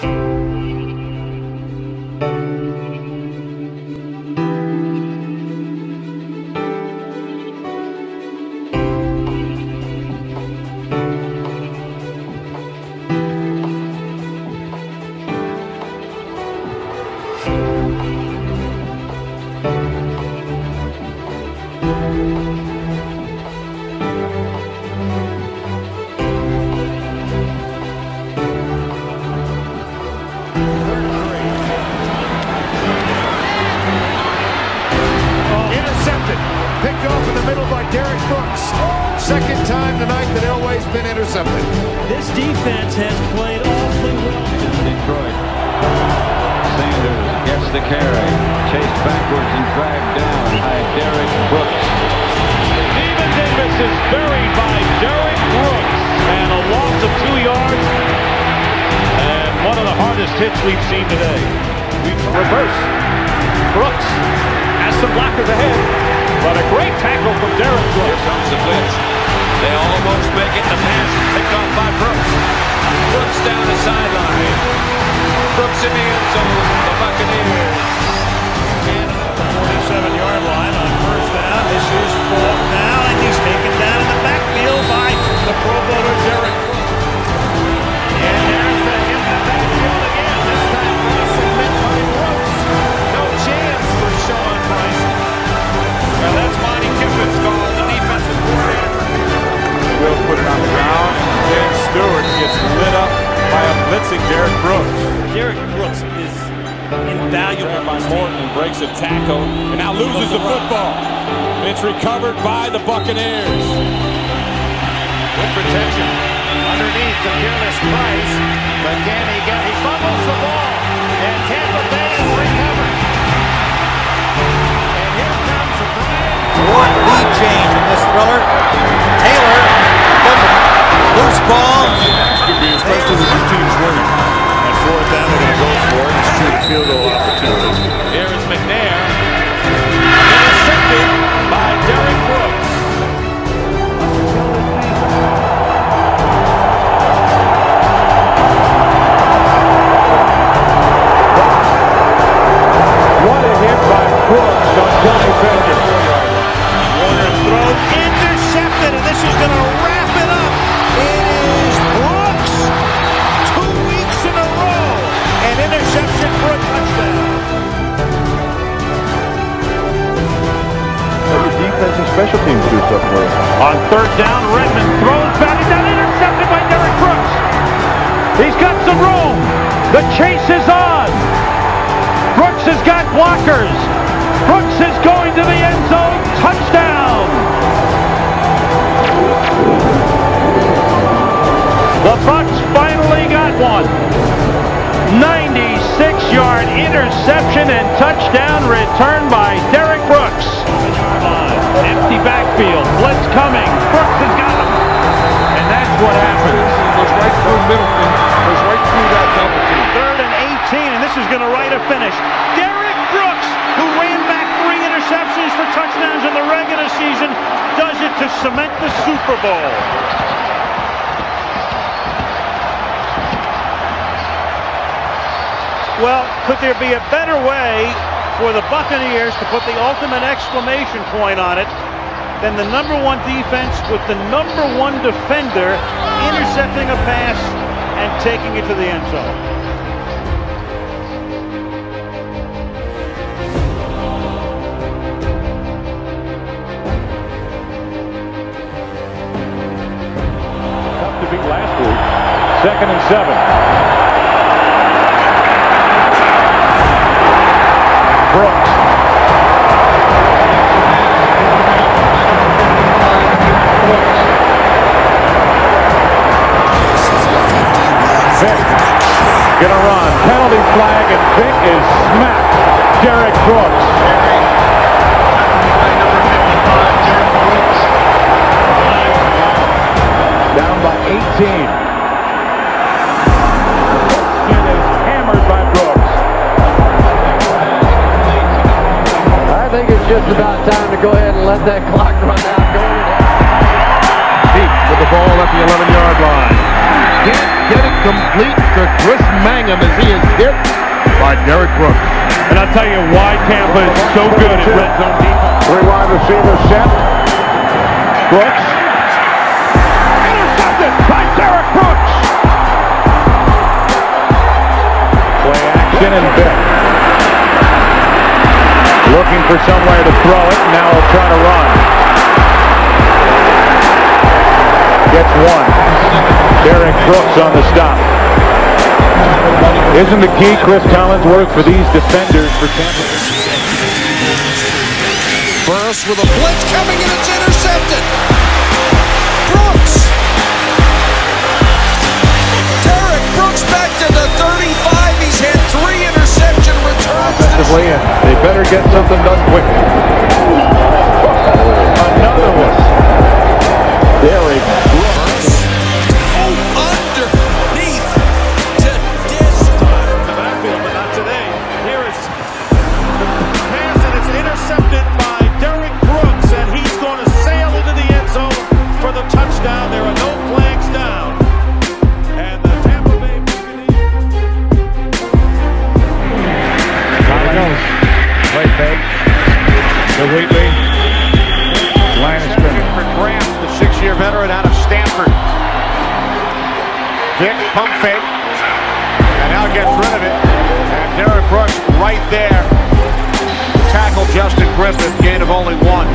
Intercepted. Brooks. Second time tonight that Elway's been intercepted. This defense has played awfully well. Detroit. Sanders gets the carry. Chased backwards and dragged down by Derrick Brooks. Stephen Davis is buried by Derrick Brooks. And a loss of two yards. And one of the hardest hits we've seen today. We've Reverse. Brooks has some blockers ahead. But a great tackle from Derrick Brooks. Here comes the blitz. They almost make it. The pass is picked off by Brooks. Brooks down the sideline. Brooks in the end zone. The Buccaneers. Invaluable by Morton breaks a tackle and now loses the football. It's recovered by the Buccaneers. Good protection. Underneath the fearless Price. But can he get, he fumbles the ball. And Tampa Bay is recovered. And here comes Brian. What lead change in this thriller. Taylor, loose ball. Field goal. Here is McNair. On third down, Redmond throws back and down, intercepted by Derrick Brooks. He's got some room. The chase is on. Brooks has got blockers. Brooks is going to the end zone. Touchdown. The Bucks finally got one. 96-yard interception and touchdown return by Derrick. Empty backfield. Blitz coming. Brooks has got him. And that's what happens. Goes right through Middleton. Goes right through that double team. Third and 18, and this is going to write a finish. Derrick Brooks, who ran back three interceptions for touchdowns in the regular season, does it to cement the Super Bowl. Well, could there be a better way for the Buccaneers to put the ultimate exclamation point on it than the number one defense with the number one defender intercepting a pass and taking it to the end zone? Second and seven. Penalty flag and Vick is smacked. Derrick Brooks. Down by 18. And is hammered by Brooks. I think it's just about time to go ahead and let that clock run out. Go. Deep with the ball at the 11-yard line. Get get it complete to Kris Mangum as he is hit by Derrick Brooks. And I'll tell you why Tampa is so good at red zone defense. Three wide receiver set. Brooks. Intercepted by Derrick Brooks. Play action and Vick. Looking for somewhere to throw it. Now he'll try to run. Gets one. Derrick Brooks on the stop. Isn't the key Cris Collinsworth for these defenders for Tampa? Burris with a blitz coming and it's intercepted. Brooks. Derrick Brooks back to the 35. He's had three interception returns. Offensively, and they better get something done quickly. Another one. Stanford. Vick pump fake, and now gets rid of it. And Derrick Brooks right there. Tackle Justin Griffith, gain of only one.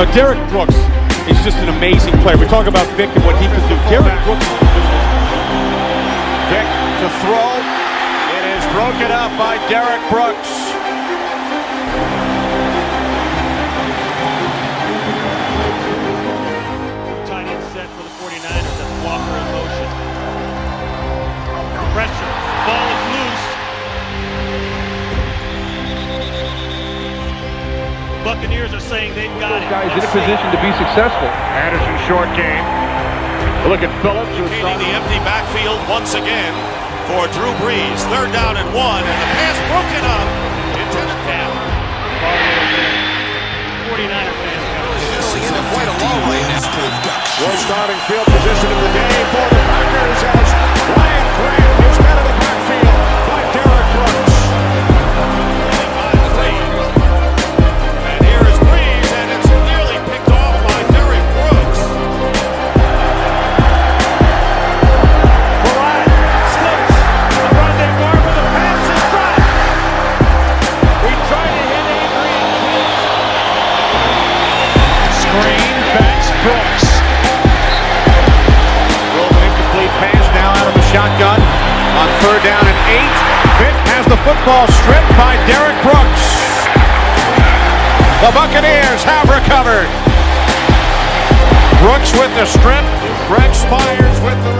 Now, Derrick Brooks is just an amazing player. We talk about Vick and what he can do. Derrick Brooks Vick to throw. It is broken up by Derrick Brooks. Pressure. Ball is loose. Buccaneers are saying they've got it. Guys in a position to be successful. Anderson short game. Look at Phillips. who's the empty backfield once again for Drew Brees. Third down and one, and the pass broken up. Intended down. 49er fans got it. Quite a long way now. Well, starting field position of the day for the Packers as football stripped by Derrick Brooks. The Buccaneers have recovered. Brooks with the strip. Greg Spires with the